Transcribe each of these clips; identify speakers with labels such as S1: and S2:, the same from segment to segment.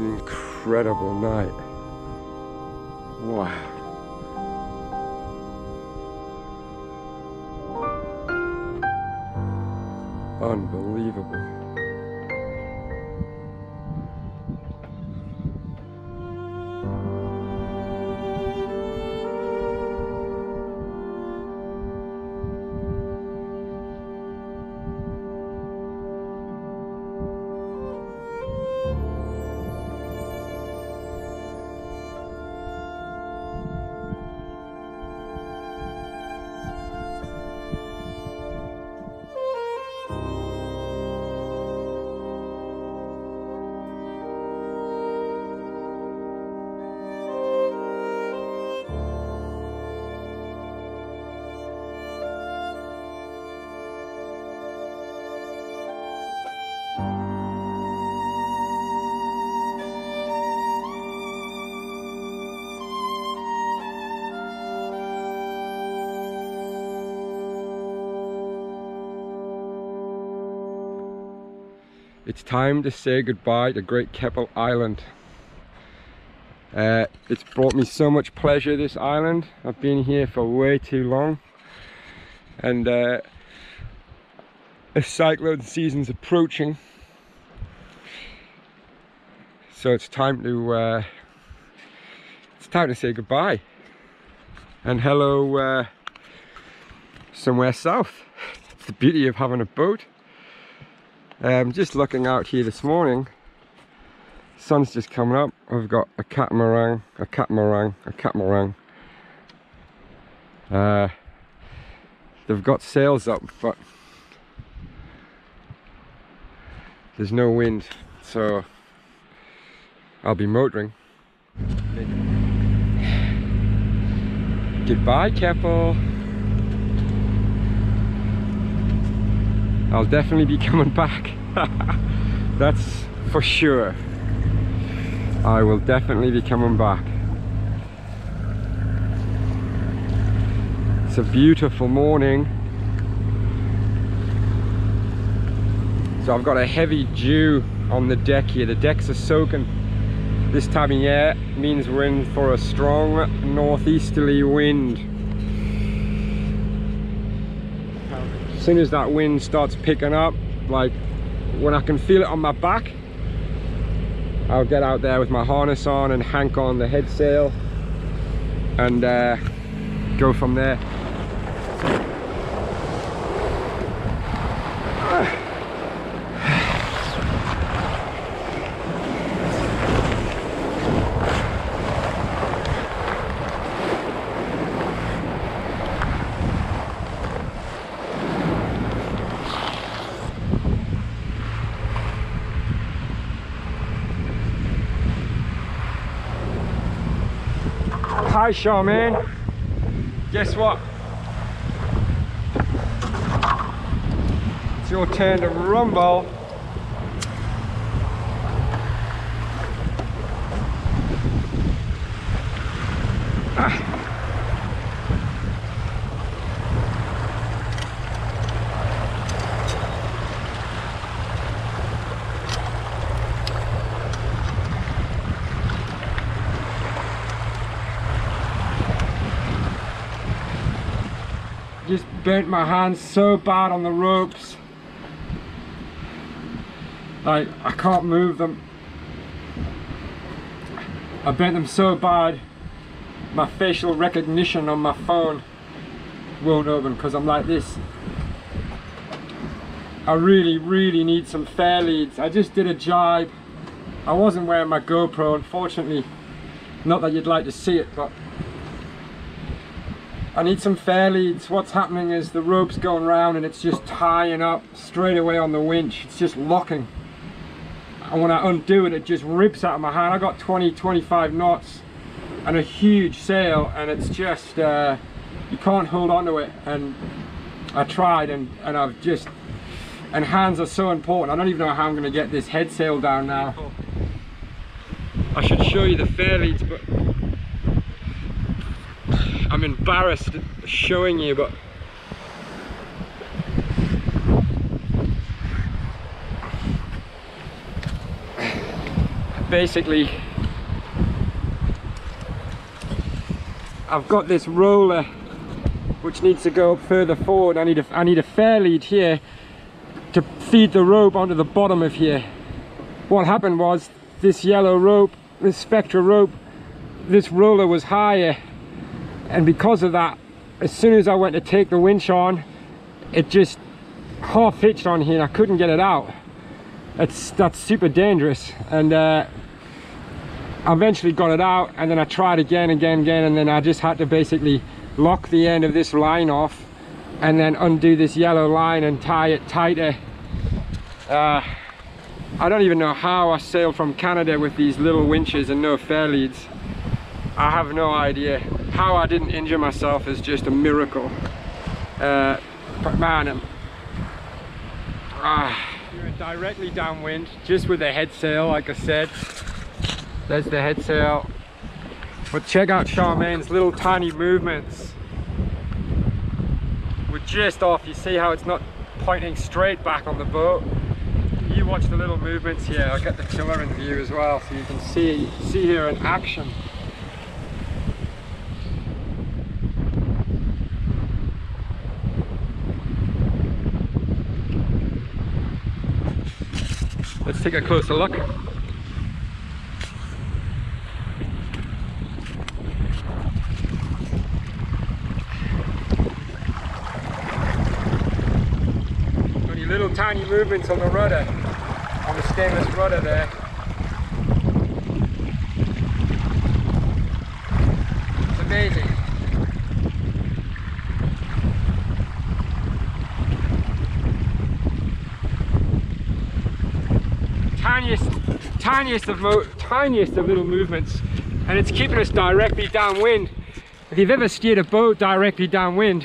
S1: An incredible night. Wow. Unbelievable. It's time to say goodbye to Great Keppel Island. Uh, it's brought me so much pleasure this island. I've been here for way too long and uh, the cyclone season's approaching so it's time to uh, it's time to say goodbye and hello uh, somewhere south. It's the beauty of having a boat. Um, just looking out here this morning, sun's just coming up. I've got a catamaran, a catamaran, a catamaran. Uh, they've got sails up, but there's no wind, so I'll be motoring. Goodbye, Keppel. I'll definitely be coming back. That's for sure. I will definitely be coming back. It's a beautiful morning. So I've got a heavy dew on the deck here. The decks are soaking. This time of year means we're in for a strong northeasterly wind. As soon as that wind starts picking up like when I can feel it on my back I'll get out there with my harness on and hank on the head sail and uh, go from there Hi Charmaine. Guess what? It's your turn to rumble. just burnt my hands so bad on the ropes. Like I can't move them. I burnt them so bad my facial recognition on my phone won't open because I'm like this. I really really need some fair leads. I just did a jibe. I wasn't wearing my GoPro unfortunately. Not that you'd like to see it but I need some fair leads. What's happening is the rope's going round and it's just tying up straight away on the winch. It's just locking. And when I undo it, it just rips out of my hand. I got 20, 25 knots and a huge sail and it's just, uh, you can't hold on to it. And I tried and, and I've just, and hands are so important. I don't even know how I'm going to get this head sail down now. I should show you the fair leads, but I'm embarrassed showing you, but basically I've got this roller which needs to go up further forward. I need a, I need a fair lead here to feed the rope onto the bottom of here. What happened was this yellow rope, this Spectra rope, this roller was higher and because of that as soon as I went to take the winch on it just half hitched on here and I couldn't get it out. It's, that's super dangerous and uh, I eventually got it out and then I tried again, again, again, and then I just had to basically lock the end of this line off and then undo this yellow line and tie it tighter. Uh, I don't even know how I sailed from Canada with these little winches and no fair leads. I have no idea. How I didn't injure myself is just a miracle. Uh, but man, I'm, uh, directly downwind, just with the head sail, like I said. There's the head sail. But check out Charmaine's little tiny movements. We're just off. You see how it's not pointing straight back on the boat. You watch the little movements here. I'll get the tiller in view as well so you can see, see here in action. Let's take a closer look. Your little tiny movements on the rudder, on the stainless rudder there. It's amazing. Tiniest, tiniest of tiniest of little movements, and it's keeping us directly downwind. If you've ever steered a boat directly downwind,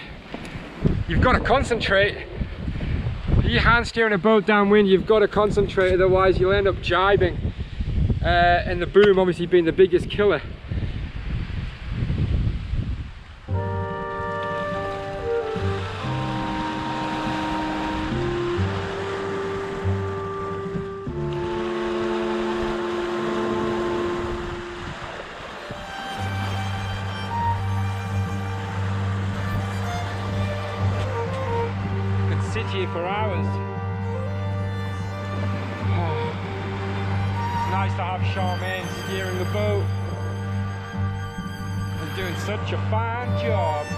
S1: you've got to concentrate If you hand steering a boat downwind, you've got to concentrate, otherwise you'll end up jibing. Uh, and the boom obviously being the biggest killer. Sit here for hours. It's nice to have Charmaine steering the boat and doing such a fine job.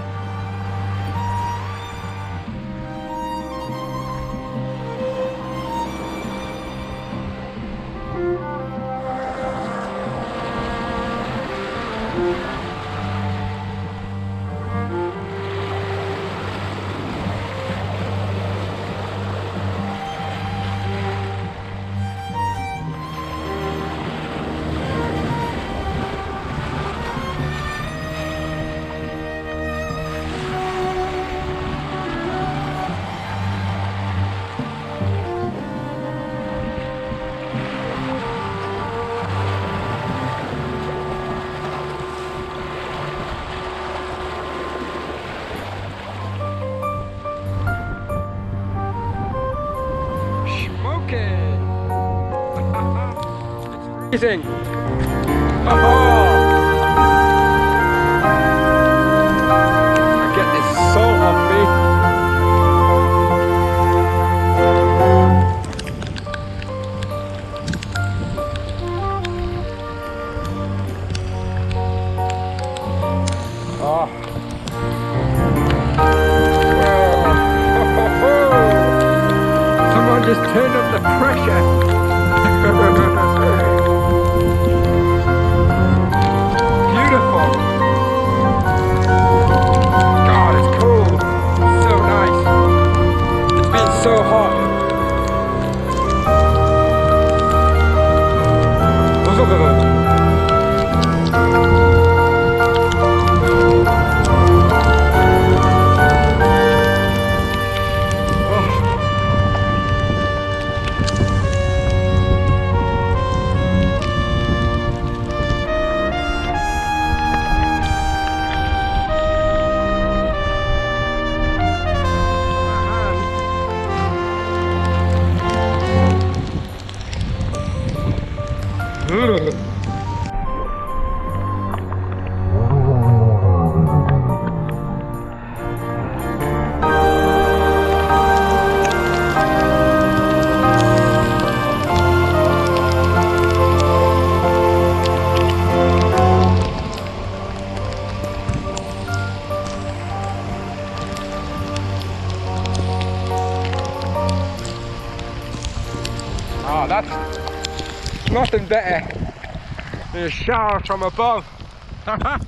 S1: Oh. Get this on me. Ah. Someone just turned up the pressure. go, go, go. Better than a shower from above.